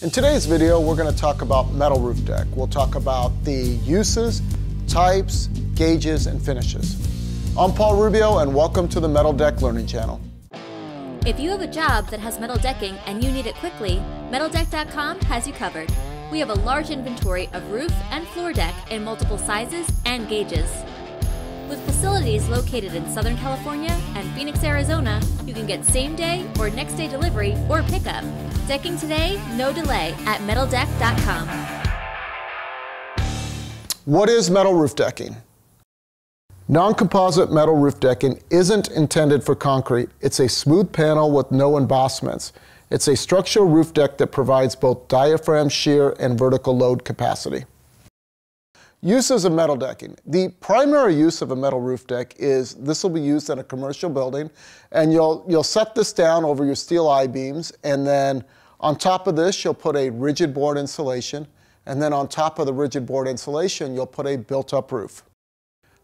In today's video, we're going to talk about metal roof deck. We'll talk about the uses, types, gauges, and finishes. I'm Paul Rubio, and welcome to the Metal Deck Learning Channel. If you have a job that has metal decking and you need it quickly, MetalDeck.com has you covered. We have a large inventory of roof and floor deck in multiple sizes and gauges. With facilities located in Southern California and Phoenix, Arizona, you can get same day or next day delivery or pickup. Decking today, no delay at metaldeck.com. What is metal roof decking? Non-composite metal roof decking isn't intended for concrete. It's a smooth panel with no embossments. It's a structural roof deck that provides both diaphragm shear and vertical load capacity. Uses of metal decking. The primary use of a metal roof deck is this will be used in a commercial building and you'll, you'll set this down over your steel I-beams and then on top of this you'll put a rigid board insulation and then on top of the rigid board insulation you'll put a built-up roof.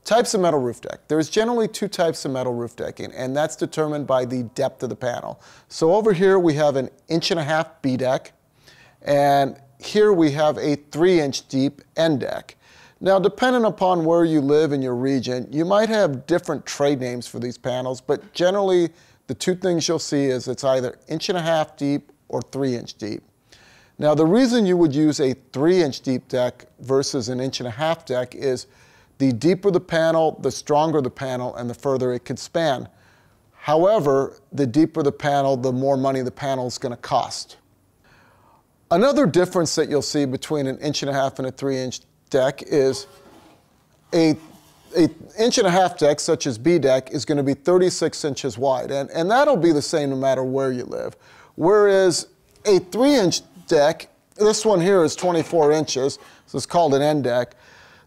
Types of metal roof deck. There's generally two types of metal roof decking and that's determined by the depth of the panel. So over here we have an inch and a half B deck and here we have a three inch deep N deck. Now, depending upon where you live in your region, you might have different trade names for these panels, but generally the two things you'll see is it's either inch and a half deep or three inch deep. Now, the reason you would use a three inch deep deck versus an inch and a half deck is the deeper the panel, the stronger the panel, and the further it can span. However, the deeper the panel, the more money the panel is going to cost. Another difference that you'll see between an inch and a half and a three inch deck is a, a inch and a half deck, such as B deck, is going to be 36 inches wide. And, and that'll be the same no matter where you live. Whereas a three inch deck, this one here is 24 inches, so it's called an N deck.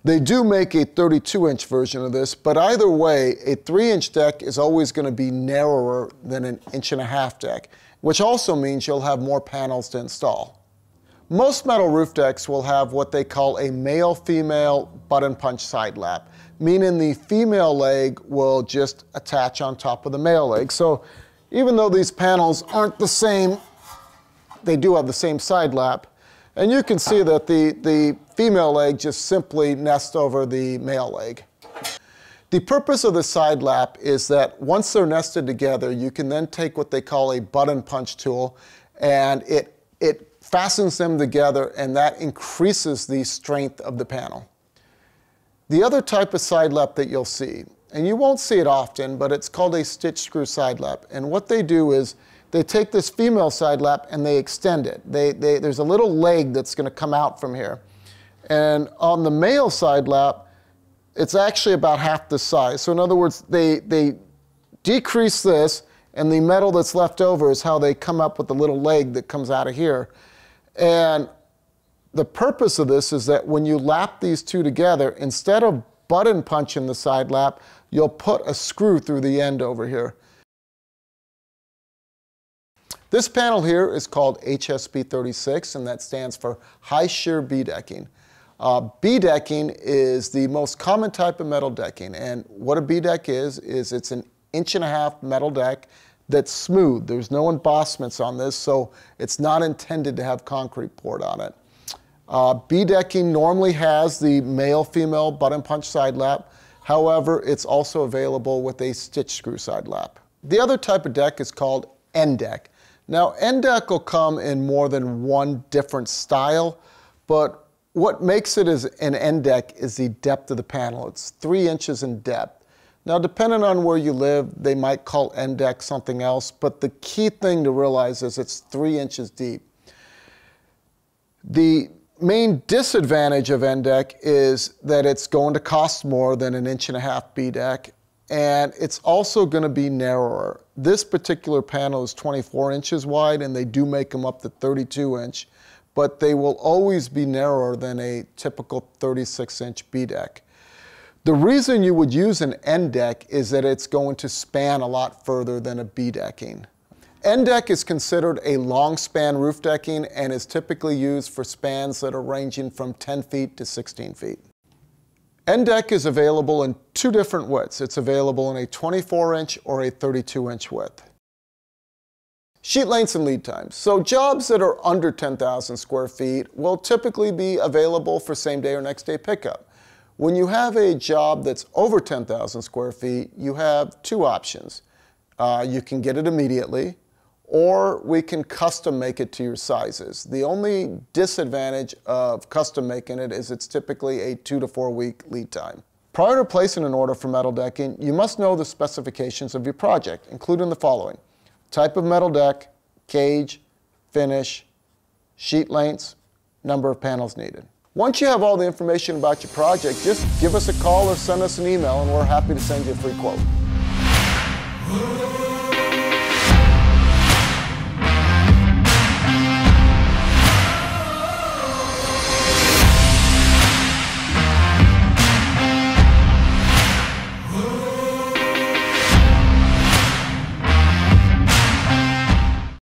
They do make a 32 inch version of this, but either way, a three inch deck is always going to be narrower than an inch and a half deck, which also means you'll have more panels to install. Most metal roof decks will have what they call a male-female button punch side lap, meaning the female leg will just attach on top of the male leg. So even though these panels aren't the same, they do have the same side lap. And you can see that the, the female leg just simply nests over the male leg. The purpose of the side lap is that once they're nested together, you can then take what they call a button punch tool and it, it fastens them together, and that increases the strength of the panel. The other type of side lap that you'll see, and you won't see it often, but it's called a stitch screw side lap. And what they do is they take this female side lap and they extend it. They, they, there's a little leg that's going to come out from here. And on the male side lap, it's actually about half the size. So in other words, they, they decrease this, and the metal that's left over is how they come up with the little leg that comes out of here. And the purpose of this is that when you lap these two together, instead of button punching the side lap, you'll put a screw through the end over here. This panel here is called HSB36, and that stands for high shear B decking. Uh, B decking is the most common type of metal decking, and what a B deck is, is it's an inch and a half metal deck that's smooth. There's no embossments on this, so it's not intended to have concrete poured on it. Uh, B decking normally has the male-female button punch side lap. However, it's also available with a stitch screw side lap. The other type of deck is called N deck. Now, N deck will come in more than one different style, but what makes it as an N deck is the depth of the panel. It's three inches in depth. Now, depending on where you live, they might call deck something else, but the key thing to realize is it's three inches deep. The main disadvantage of N deck is that it's going to cost more than an inch and a half B deck, and it's also going to be narrower. This particular panel is 24 inches wide, and they do make them up to 32 inch, but they will always be narrower than a typical 36 inch B deck. The reason you would use an N deck is that it's going to span a lot further than a B decking. N deck is considered a long span roof decking and is typically used for spans that are ranging from 10 feet to 16 feet. N deck is available in two different widths. It's available in a 24 inch or a 32 inch width. Sheet lengths and lead times. So jobs that are under 10,000 square feet will typically be available for same day or next day pickup. When you have a job that's over 10,000 square feet, you have two options. Uh, you can get it immediately, or we can custom make it to your sizes. The only disadvantage of custom making it is it's typically a two to four week lead time. Prior to placing an order for metal decking, you must know the specifications of your project, including the following type of metal deck, gauge, finish, sheet lengths, number of panels needed. Once you have all the information about your project, just give us a call or send us an email and we're happy to send you a free quote.